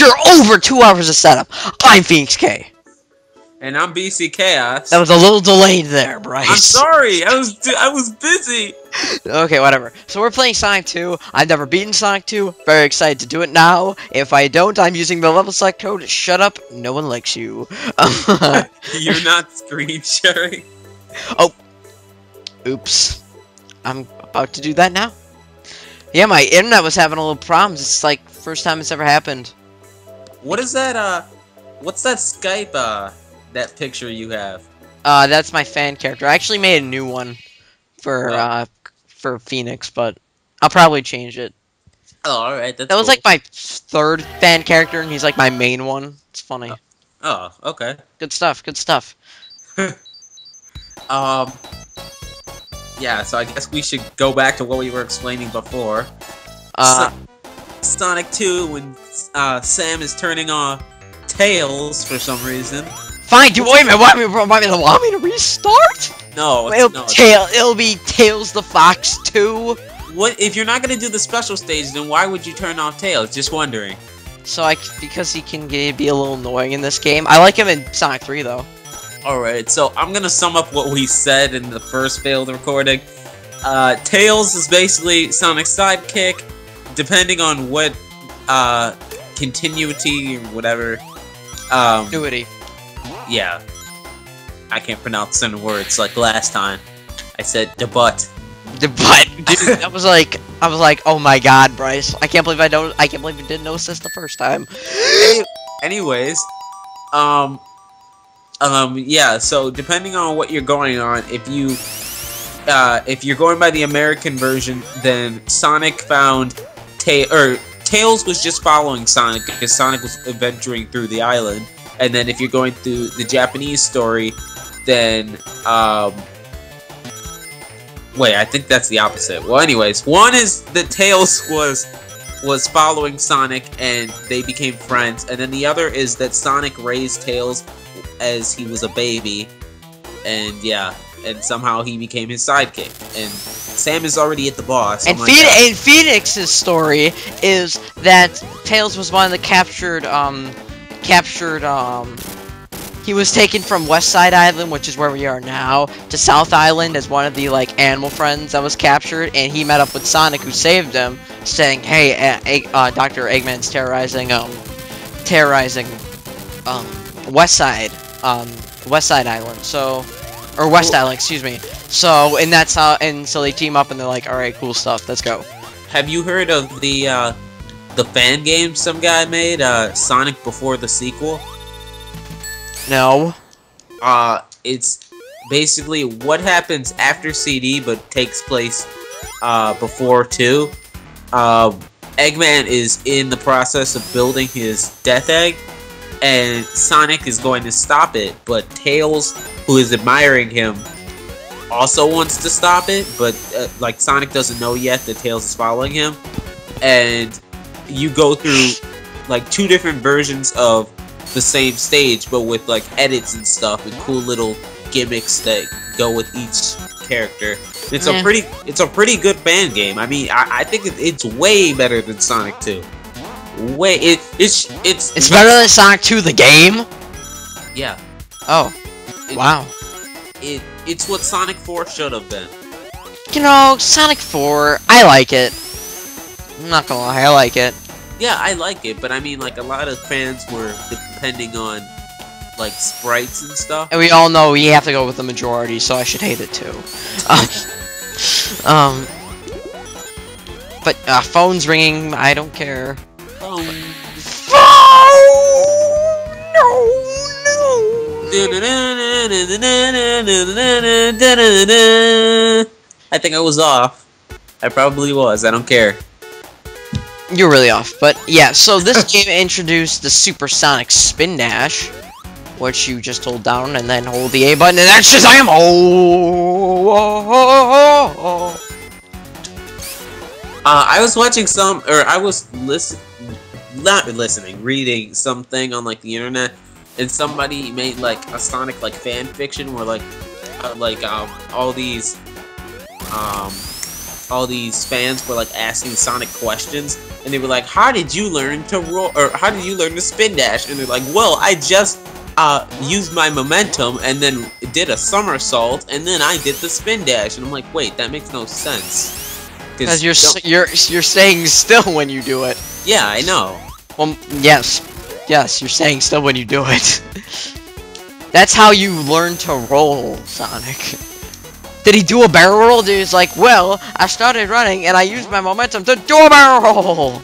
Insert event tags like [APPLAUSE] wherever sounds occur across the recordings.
After over two hours of setup, I'm Phoenix K. And I'm BC Chaos. That was a little delayed there, Bryce. I'm sorry. I was I was busy. [LAUGHS] Okay, whatever. So we're playing Sonic 2. I've never beaten Sonic 2. Very excited to do it now. If I don't, I'm using the level select code. Shut up. No one likes you. [LAUGHS] [LAUGHS] You're not screen sharing. Oh. Oops. I'm about to do that now. Yeah, my internet was having a little problems. It's like first time it's ever happened. What is that? Uh, what's that Skype? Uh, that picture you have. Uh, that's my fan character. I actually made a new one for Oh. uh for Phoenix, but I'll probably change it. Oh, all right. That's That was cool. like my third fan character, and he's like my main one. It's funny. Oh, okay. Good stuff. Good stuff. [LAUGHS] Um. Yeah, so I guess we should go back to what we were explaining before. Uh, Sonic 2 when uh, Sam is turning off Tails for some reason. fine. Do wait a minute. Want me, want me, to, want me to restart? No, It'll, no. tail, it'll be Tails the Fox 2. What if you're not gonna do the special stage? Then why would you turn off Tails? Just wondering. So I, because he can ge- be a little annoying in this game. I like him in Sonic 3 though. Alright, so I'm gonna sum up what we said in the first failed recording. Uh, Tails is basically Sonic's sidekick, depending on what uh, continuity or whatever. Um, Continuity. yeah. I can't pronounce certain words like last time. I said debut. The butt, dude. I was like, I was like, oh my god, Bryce. I can't believe I don't. I can't believe you didn't notice this the first time. Any- anyways, um, um, yeah. So depending on what you're going on, if you, uh, if you're going by the American version, then Sonic found Ta- or Tails was just following Sonic because Sonic was adventuring through the island, and then if you're going through the Japanese story, then um. Wait, I think that's the opposite. Well, anyways, one is that Tails [LAUGHS] was was following Sonic and they became friends, and then the other is that Sonic raised Tails as he was a baby, and yeah, and somehow he became his sidekick. And Sam is already at the boss. And, God. and Phoenix's story is that Tails was one of the captured, um, captured, um, he was taken from West Side Island, which is where we are now, to South Island as one of the, like, animal friends that was captured, and he met up with Sonic, who saved him, saying, hey, uh, uh, Dr. Eggman's terrorizing, um, terrorizing, um, West Side, um, West Side Island, so, or West Island, excuse me. So, and that's how, and so they team up and they're like, alright, cool stuff, let's go. Have you heard of the uh, the fan game some guy made, uh, Sonic Before the sequel? No. Uh, it's basically what happens after CD, but takes place uh, before two. Uh, Eggman is in the process of building his Death Egg, and Sonic is going to stop it. But Tails, who is admiring him, also wants to stop it. But uh, like Sonic doesn't know yet that Tails is following him, and you go through like two different versions of the same stage, but with like edits and stuff and cool little gimmicks that go with each character. It's Yeah. a pretty, it's a pretty good fan game. I mean, I, I think it's way better than Sonic 2. Way it, it's it's It's better than Sonic 2 the game? Yeah, Oh. It- Wow. it it's what Sonic 4 should have been. You know, Sonic 4, I like it. I'm not gonna lie, I like it. Yeah, I like it, but I mean, like a lot of fans were depending on like sprites and stuff. And we all know we have to go with the majority, so I should hate it too. [LAUGHS] Um, um but uh, phone's ringing. I don't care. No, I think I was off. I probably was. I don't care. You're really off. But yeah, so this [LAUGHS] game introduced the Supersonic Spin Dash, which you just hold down and then hold the A button, and that's Shazam! Oh, oh, oh, oh, Uh, I was watching some, or I was listen, not listening, reading something on like the internet, and somebody made like a Sonic like fan fiction where like, uh, like um all these, um, all these fans were like asking Sonic questions, and they were like, "How did you learn to roll? Or how did you learn to spin dash?" And they're like, "Well, I just uh, used my momentum and then did a somersault, and then I did the spin dash." And I'm like, "Wait, that makes no sense." Because you're don't- you're you're staying still when you do it. yeah, I know. Well, yes, yes, you're staying still when you do it. [LAUGHS] That's how you learn to roll, Sonic. Did he do a barrel roll? Dude, he's like, well, I started running and I used my momentum to do a barrel roll. [LAUGHS]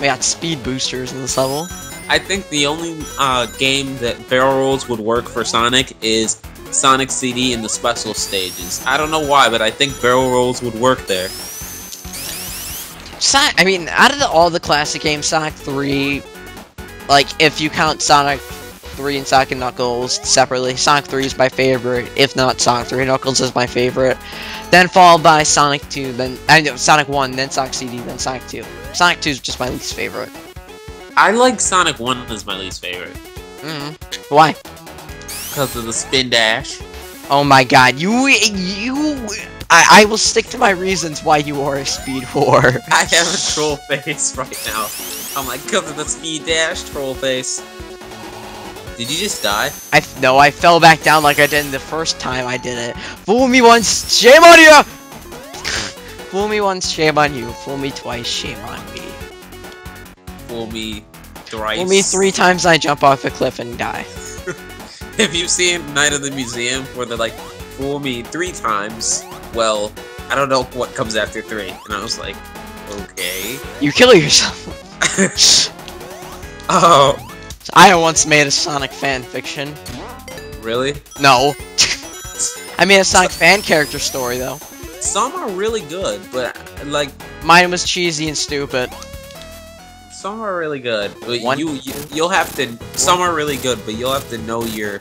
we got speed boosters in this level. I think the only uh, game that barrel rolls would work for Sonic is Sonic CD in the special stages. I don't know why, but I think barrel rolls would work there. Sonic, I mean, out of the, all the classic games, Sonic 3, like, if you count Sonic 3 and Sonic and Knuckles separately, Sonic 3 is my favorite. If not, Sonic 3 Knuckles is my favorite. Then followed by Sonic 2, then, I know, Sonic 1, then Sonic CD, then Sonic 2. Sonic 2 is just my least favorite. I like Sonic 1 as my least favorite Mm. Why? Because of the spin dash. Oh my god, you, you, I, I will stick to my reasons why you are a Speed Whore. [LAUGHS] I have a troll face right now. I'm like, because of the speed dash, troll face. Did you just die? I no, I fell back down like I did the first time I did it. Fool me once, shame on you. [LAUGHS] Fool me once, shame on you. Fool me twice, shame on me. Fool me thrice. Fool me three times, I jump off a cliff and die. [LAUGHS] [LAUGHS] Have you've seen Night of the Museum where they're like, fool me three times? Well, I don't know what comes after three. And I was like, okay. You kill yourself. [LAUGHS] Oh, I once made a Sonic fan fiction. really? No. [LAUGHS] I made a Sonic fan character story though. Some are really good, but like Mine was cheesy and stupid. Some are really good. But One- you, you you'll have to. Some are really good, but you'll have to know your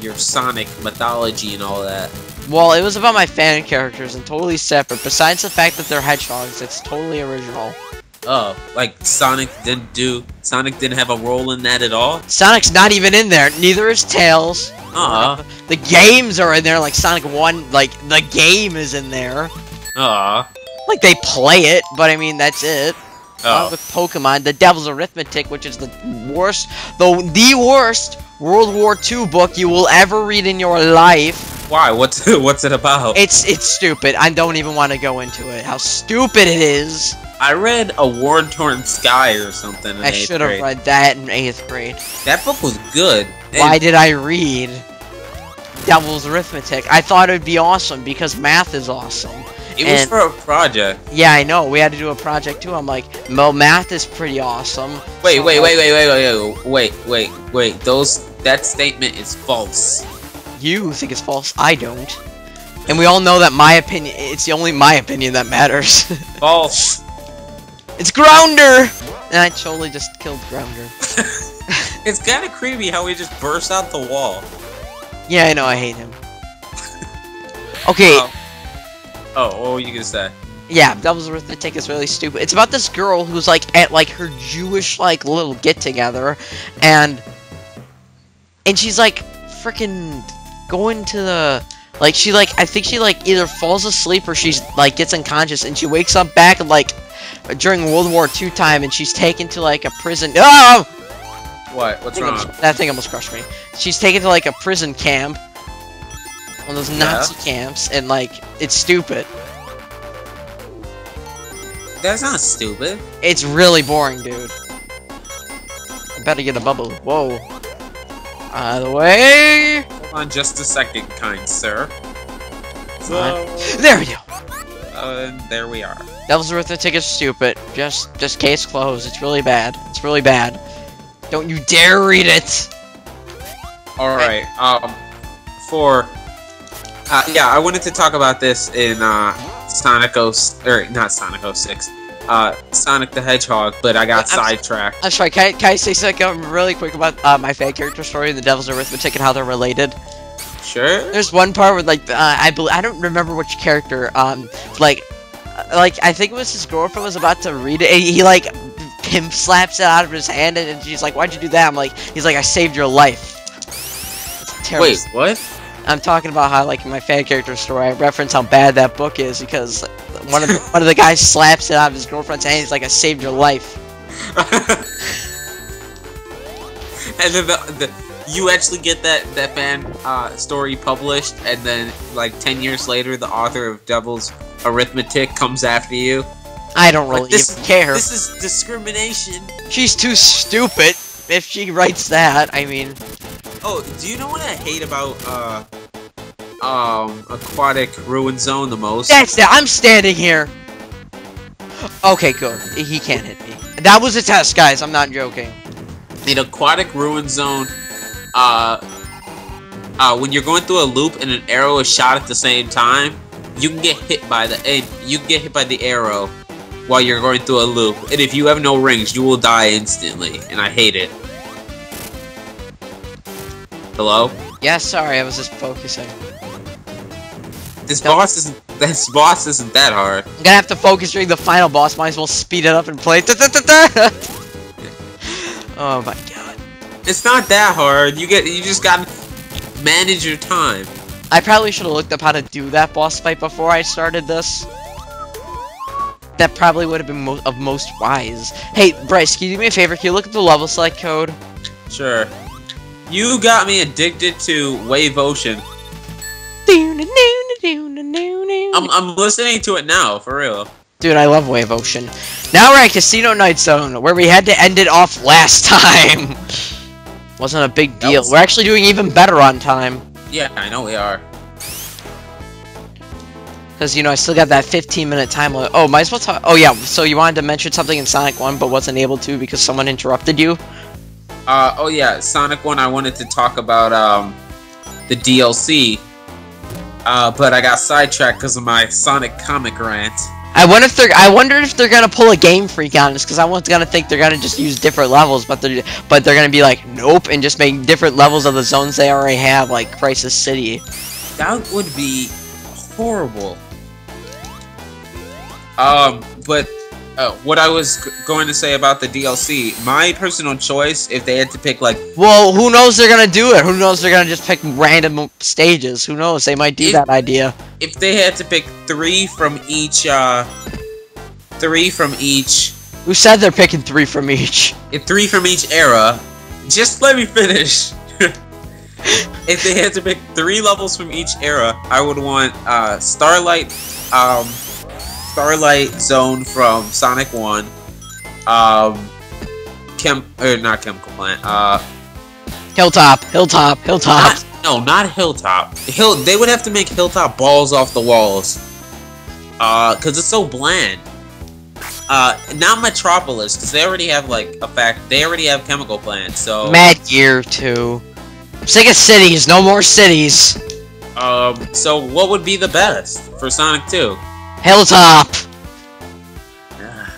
your Sonic mythology and all that. Well, it was about my fan characters and totally separate. Besides the fact that they're hedgehogs, it's totally original. Oh, like Sonic didn't do. Sonic didn't have a role in that at all. Sonic's not even in there. Neither is Tails. Aw, [LAUGHS] The games are in there, like Sonic 1, like, the game is in there. aw. Like, they play it, but I mean, that's it. Oh, With Pokemon, The Devil's Arithmetic, which is the worst, the, the worst World War II book you will ever read in your life. why? What's [LAUGHS] what's it about? It's, it's stupid. I don't even want to go into it. How stupid it is. I read a War Torn Sky or something. In I should have read that in 8th grade. That book was good. Why did I read Devil's Arithmetic? I thought it would be awesome because math is awesome. It was and- for a project. Yeah, I know. We had to do a project too. I'm like, well, math is pretty awesome. Wait, So, wait, wait, wait, wait, wait, wait, wait, wait. Those that statement is false. You think it's false. I don't. And we all know that my opinion, it's the only my opinion that matters. [LAUGHS] False. it's Grounder! And I totally just killed Grounder. [LAUGHS] it's kind of creepy how he just burst out the wall. Yeah, I know, I hate him. [LAUGHS] Okay. Oh, what were you gonna say? yeah, Devil's Arithmetic is really stupid. It's about this girl who's like at like her Jewish like little get together, and and she's like freaking going to the like she like I think she like either falls asleep or she's like gets unconscious and she wakes up back like during World War II time and she's taken to like a prison. Oh! What? What's wrong? almost- that thing almost crushed me. She's taken to like a prison camp, one of those Yeah. Nazi camps, and like it's stupid. That's not stupid. It's really boring, dude. Better get a bubble. Whoa. Out of the way. Hold on just a second, kind sir. So, There we go. uh, there we are. Devil's Arithmetic is stupid. Just, just case closed. It's really bad. It's really bad. Don't you dare read it. All right. Um, for uh, yeah, I wanted to talk about this in uh, Sonic 0, or not Sonic 06, uh, Sonic the Hedgehog, but I got I'm sidetracked. I'm sorry. Can I, can I say something really quick about uh, my fan character story and the Devil's Arithmetic and how they're related? Sure. There's one part where like uh, I I don't remember which character um like uh, like I think it was his girlfriend was about to read it and he like pimp slaps it out of his hand and she's like why'd you do that I'm like he's like I saved your life. Wait, what? I'm talking about how, like, in my fan character story, I reference how bad that book is because one of the, one of the guys [LAUGHS] slaps it out of his girlfriend's hand. He's like, "I saved your life." [LAUGHS] and then the, the you actually get that that fan uh, story published, and then like ten years later, the author of Devil's Arithmetic comes after you. I don't really Like, this- even care. This is discrimination. She's too stupid if she writes that. I mean, Oh, do you know what I hate about uh um Aquatic Ruin Zone the most? that's that. I'm standing here. Okay, good. He can't hit me. That was a test, guys. I'm not joking. in Aquatic Ruin Zone, uh, uh, when you're going through a loop and an arrow is shot at the same time, you can get hit by the and you can get hit by the arrow while you're going through a loop. And if you have no rings, you will die instantly. And I hate it. Hello? Yeah, sorry. I was just focusing. This No. boss isn't this boss isn't that hard. I'm gonna have to focus during the final boss. Might as well speed it up and play. Da-da-da-da! [LAUGHS] oh my god. It's not that hard. You get you just gotta manage your time. I probably should have looked up how to do that boss fight before I started this. That probably would have been mo of most wise. Hey, Bryce, can you do me a favor? Can you look at the level select code? Sure. You got me addicted to Wave Ocean. I'm, I'm listening to it now, for real. Dude, I love Wave Ocean. Now we're at Casino Night Zone, where we had to end it off last [LAUGHS] time. Wasn't a big deal. was- We're actually doing even better on time. Yeah, I know we are. Because, you know, I still got that 15 minute time limit. Oh, might as well talk. Oh, yeah, so you wanted to mention something in Sonic 1, but wasn't able to because someone interrupted you? Uh, oh yeah, Sonic 1, I wanted to talk about, um, the DLC. Uh, but I got sidetracked because of my Sonic comic rant. I wonder if they're. I wonder if they're gonna pull a Game Freak on us because I was gonna think they're gonna just use different levels, but they're but they're gonna be like, nope, and just make different levels of the zones they already have, like Crisis City. That would be horrible. Um, but uh, what I was g- going to say about the DLC, my personal choice, if they had to pick like Well, who knows they're gonna do it? Who knows they're gonna just pick random stages? Who knows? They might do If- that idea. if they had to pick three from each, uh, three from each, Who said they're picking three from each? if three from each era, just let me finish. [LAUGHS] if they had to pick three levels from each era, I would want uh, Starlight, um, Starlight Zone from Sonic One, um, Chem or not Chemical Plant, uh, Hilltop, Hilltop, Hilltop. not, no, not Hilltop. Hill, they would have to make Hilltop balls off the walls, uh, cause it's so bland. Uh, not Metropolis, cause they already have like a fact. They already have Chemical Plant, so. Mad Gear 2. I'm sick of cities. No more cities. Um, so what would be the best for Sonic 2? Hilltop.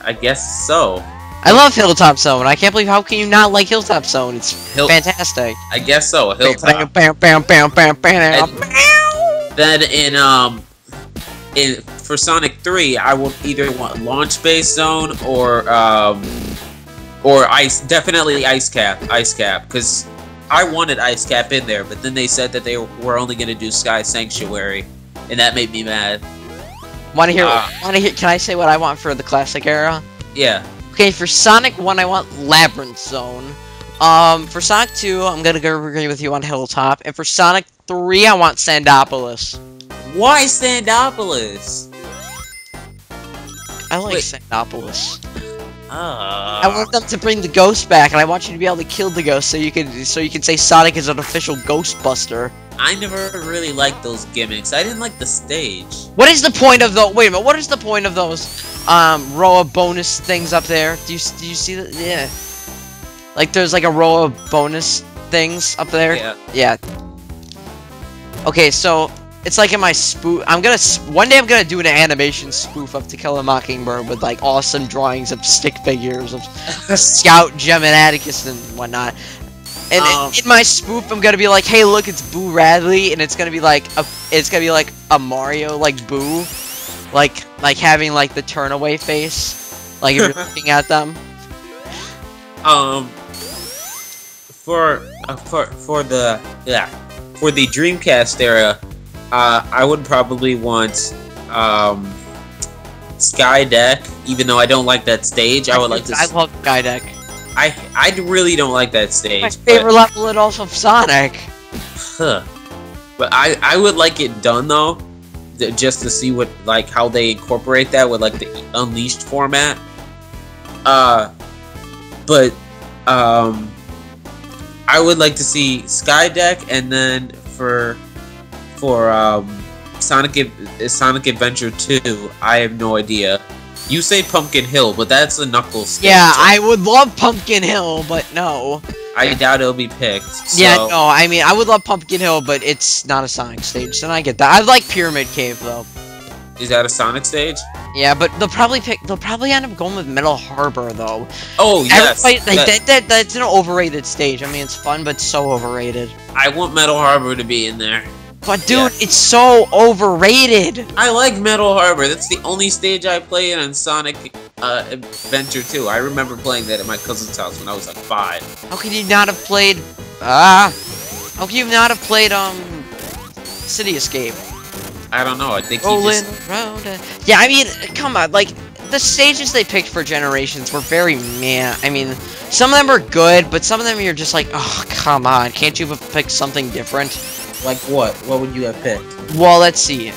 I guess so. I love Hilltop Zone. I can't believe how can you not like Hilltop Zone? It's Hill- fantastic. I guess so. Hilltop. Bam, bam, bam, bam, bam. Then in um, in for Sonic 3, I would either want Launch Base Zone or um, or Ice. Definitely Ice Cap. Ice Cap, because I wanted Ice Cap in there, but then they said that they were only gonna do Sky Sanctuary, and that made me mad. Want to hear? Ah. Want to hear? Can I say what I want for the classic era? Yeah. Okay, for Sonic 1, I want Labyrinth Zone. Um, for Sonic 2, I'm gonna go agree with you on Hilltop. And for Sonic 3, I want Sandopolis. Why Sandopolis? I like Wait. Sandopolis. Uh, I want them to bring the ghost back, and I want you to be able to kill the ghost, so you can so you can say Sonic is an official Ghostbuster. I never really liked those gimmicks. I didn't like the stage. What is the point of the? Wait a minute. What is the point of those um row of bonus things up there? Do you do you see that? Yeah. Like there's like a row of bonus things up there. Yeah. Yeah. Okay, so it's like in my spoof. I'm gonna s- one day I'm gonna do an animation spoof of To Kill a Mockingbird with like awesome drawings of stick figures of [LAUGHS] Scout, Jem, and Atticus and whatnot. And in- Um, in my spoof, I'm gonna be like, "Hey, look, it's Boo Radley," and it's gonna be like a, it's gonna be like a Mario like Boo, like like having like the turn away face, like you're [LAUGHS] looking at them. Um, for uh, for for the yeah, for the Dreamcast era, uh, I would probably want um, Sky Deck. Even though I don't like that stage, I would like [LAUGHS] to. I love Skydeck. I I really don't like that stage. My favorite level in also Sonic. But, huh. but I I would like it done though, th- just to see what like how they incorporate that with like the Unleashed format. Uh, but um, I would like to see Sky Deck, and then for for um, Sonic Sonic Adventure Two, I have no idea. You say Pumpkin Hill, but that's a Knuckles. stage. Yeah, I would love Pumpkin Hill, but no. I doubt it'll be picked. So. Yeah, no, I mean, I would love Pumpkin Hill, but it's not a Sonic stage, and I get that. I like Pyramid Cave, though. Is that a Sonic stage? Yeah, but they'll probably pick. They'll probably end up going with Metal Harbor, though. Oh yes. Everybody, like, that- that, that, that's an overrated stage. I mean, it's fun, but so overrated. I want Metal Harbor to be in there. But dude, Yeah. it's so overrated. I like Metal Harbor. That's the only stage I played on Sonic uh, Adventure 2. I remember playing that at my cousin's house when I was like five. How can you not have played? Ah, how can you not have played um, City Escape? I don't know. I think Rolling just around. uh, Yeah, I mean, come on, like the stages they picked for Generations were very meh. I mean, some of them are good, but some of them you're just like, oh, come on, can't you have picked something different? Like what? What would you have picked? Well, let's see.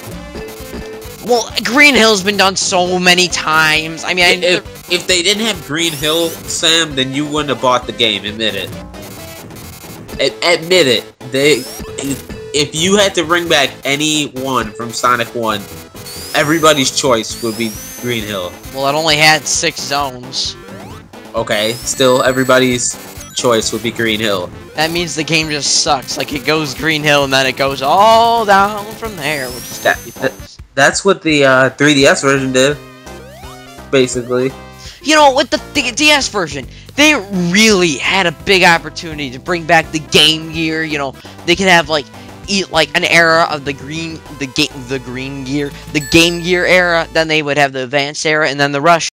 Well, Green Hill's been done so many times. I mean, I, If if they didn't have Green Hill, Sam, then you wouldn't have bought the game. Admit it. A- admit it. They if you had to bring back any one from Sonic One, everybody's choice would be Green Hill. well, it only had six zones. Okay, still everybody's choice would be Green Hill. That means the game just sucks. Like it goes Green Hill and then it goes all down from there, which is That- that- That's what the uh, 3DS version did, basically. You know, with the DS version, they really had a big opportunity to bring back the Game Gear. You know, they could have like eat like an era of the green, the game, the Green Gear, the Game Gear era. Then they would have the Advanced era, and then the Rush